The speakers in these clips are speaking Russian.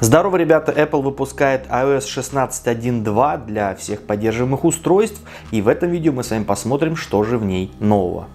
Здорово, ребята! Apple выпускает iOS 16.1.2 для всех поддерживаемых устройств. И в этом видео мы с вами посмотрим, что же в ней нового.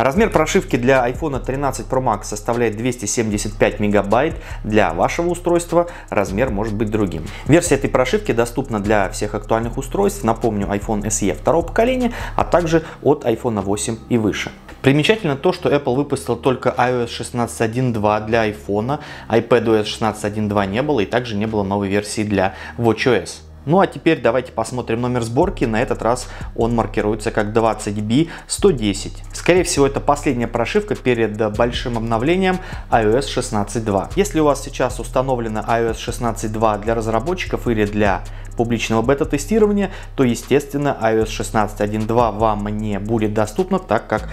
Размер прошивки для iPhone 13 Pro Max составляет 275 мегабайт. Для вашего устройства размер может быть другим. Версия этой прошивки доступна для всех актуальных устройств. Напомню, iPhone SE второго поколения, а также от iPhone 8 и выше. Примечательно то, что Apple выпустил только iOS 16.1.2 для iPhone, iPadOS 16.1.2 не было и также не было новой версии для WatchOS. Ну а теперь давайте посмотрим номер сборки. На этот раз он маркируется как 20B110. Скорее всего это последняя прошивка перед большим обновлением iOS 16.2. Если у вас сейчас установлена iOS 16.2 для разработчиков или для публичного бета-тестирования, то естественно iOS 16.1.2 вам не будет доступна, так как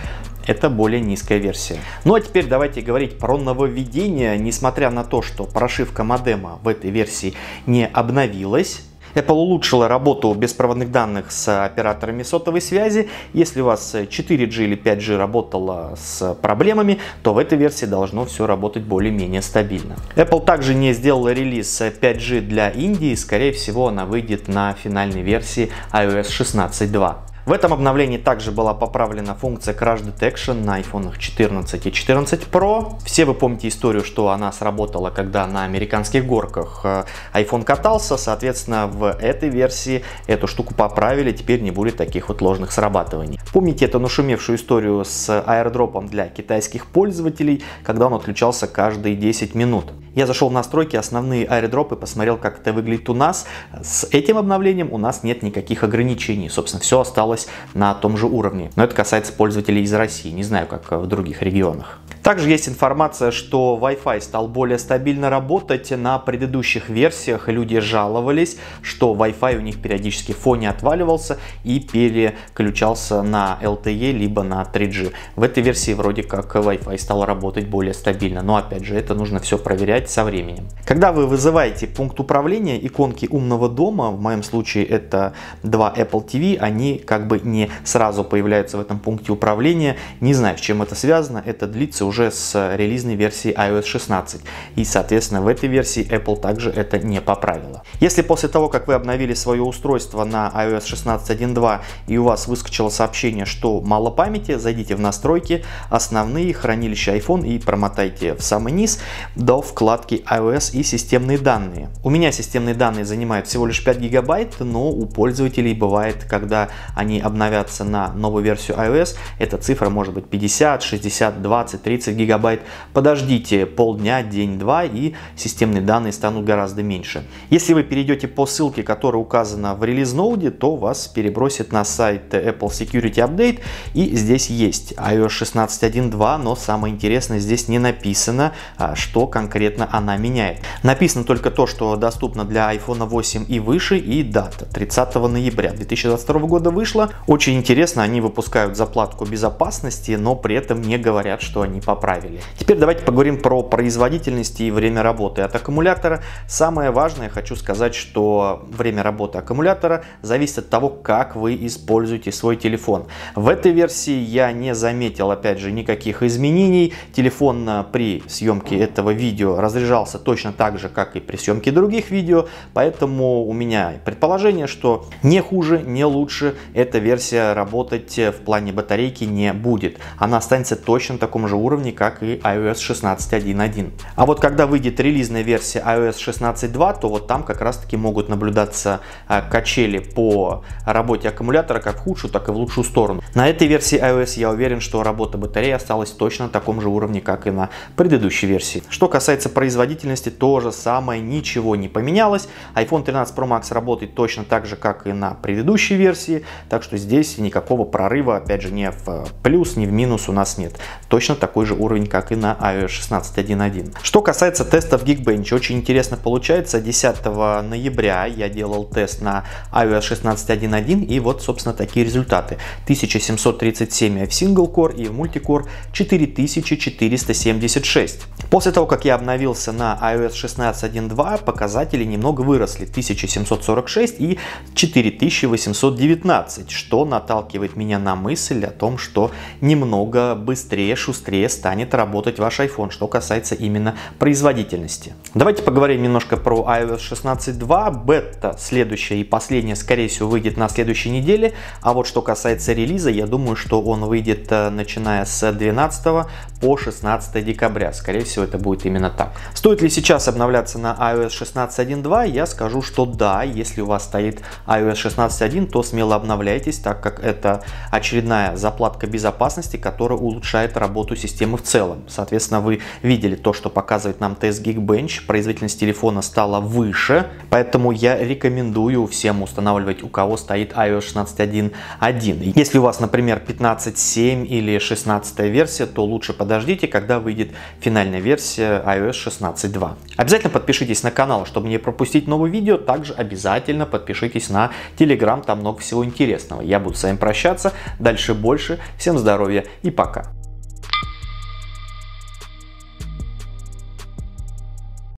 это более низкая версия. Ну а теперь давайте говорить про нововведение. Несмотря на то, что прошивка модема в этой версии не обновилась, Apple улучшила работу беспроводных данных с операторами сотовой связи. Если у вас 4G или 5G работало с проблемами, то в этой версии должно все работать более-менее стабильно. Apple также не сделала релиз 5G для Индии. Скорее всего, она выйдет на финальной версии iOS 16.2. В этом обновлении также была поправлена функция Crash Detection на iPhone 14 и 14 Pro. Все вы помните историю, что она сработала, когда на американских горках э, iPhone катался. Соответственно, в этой версии эту штуку поправили, теперь не будет таких вот ложных срабатываний. Помните эту нашумевшую историю с аирдропом для китайских пользователей, когда он отключался каждые 10 минут. Я зашел в настройки, основные аэродропы, посмотрел, как это выглядит у нас. С этим обновлением у нас нет никаких ограничений. Собственно, все осталось на том же уровне. Но это касается пользователей из России. Не знаю, как в других регионах. Также есть информация, что Wi-Fi стал более стабильно работать. На предыдущих версиях люди жаловались, что Wi-Fi у них периодически в фоне отваливался и переключался на LTE либо на 3G. В этой версии вроде как Wi-Fi стал работать более стабильно. Но опять же, это нужно все проверять со временем. Когда вы вызываете пункт управления, иконки умного дома, в моем случае это два Apple TV, они как бы не сразу появляются в этом пункте управления. Не знаю, с чем это связано. Это длится уже уже с релизной версии iOS 16. И, соответственно, в этой версии Apple также это не поправила. Если после того, как вы обновили свое устройство на iOS 16.1.2 и у вас выскочило сообщение, что мало памяти, зайдите в настройки, основные хранилища iPhone и промотайте в самый низ до вкладки iOS и системные данные. У меня системные данные занимают всего лишь 5 гигабайт, но у пользователей бывает, когда они обновятся на новую версию iOS, эта цифра может быть 50, 60, 20, 30 30 гигабайт. Подождите полдня, день-два и системные данные станут гораздо меньше. Если вы перейдете по ссылке, которая указана в релиз ноуде, то вас перебросит на сайт Apple Security Update и здесь есть iOS 16.1.2, но самое интересное здесь не написано, а, что конкретно она меняет. Написано только то, что доступно для iPhone 8 и выше и дата 30 ноября 2022 года вышла. Очень интересно, они выпускают заплатку безопасности, но при этом не говорят, что они по поправили. Теперь давайте поговорим про производительность и время работы от аккумулятора. Самое важное, хочу сказать, что время работы аккумулятора зависит от того, как вы используете свой телефон. В этой версии я не заметил, опять же, никаких изменений. Телефон э, при съемке этого видео разряжался точно так же, как и при съемке других видео, поэтому у меня предположение, что не хуже, не лучше эта версия работать в плане батарейки не будет. Она останется точно на таком же уровне, уровне, как и iOS 16.1.1. А вот когда выйдет релизная версия iOS 16.2, то вот там как раз таки могут наблюдаться а, качели по работе аккумулятора как в худшую, так и в лучшую сторону. На этой версии iOS я уверен, что работа батареи осталась точно на таком же уровне, как и на предыдущей версии. Что касается производительности, то же самое, ничего не поменялось. iPhone 13 Pro Max работает точно так же, как и на предыдущей версии, так что здесь никакого прорыва, опять же, ни в плюс, ни в минус у нас нет. Точно такой же уровень, как и на iOS 16.1.1. Что касается тестов Geekbench, очень интересно получается. 10 ноября я делал тест на iOS 16.1.1 и вот, собственно, такие результаты. 1737 в single core и в multicore 4476. После того, как я обновился на iOS 16.1.2, показатели немного выросли. 1746 и 4819, что наталкивает меня на мысль о том, что немного быстрее, шустрее перестанет работать ваш iPhone, что касается именно производительности. Давайте поговорим немножко про iOS 16.2. Бета следующая и последняя, скорее всего, выйдет на следующей неделе. А вот что касается релиза, я думаю, что он выйдет э, начиная с 12 по 16 декабря. Скорее всего, это будет именно так. Стоит ли сейчас обновляться на iOS 16.1.2? Я скажу, что да. Если у вас стоит iOS 16.1, то смело обновляйтесь, так как это очередная заплатка безопасности, которая улучшает работу системы в целом. Соответственно, вы видели то, что показывает нам тест Geekbench. Производительность телефона стала выше, поэтому я рекомендую всем устанавливать, у кого стоит iOS 16.1.1. Если у вас, например, 15.7 или 16 версия, то лучше подождите, когда выйдет финальная версия iOS 16.2. Обязательно подпишитесь на канал, чтобы не пропустить новые видео. Также обязательно подпишитесь на Telegram, там много всего интересного. Я буду с вами прощаться. Дальше больше. Всем здоровья и пока.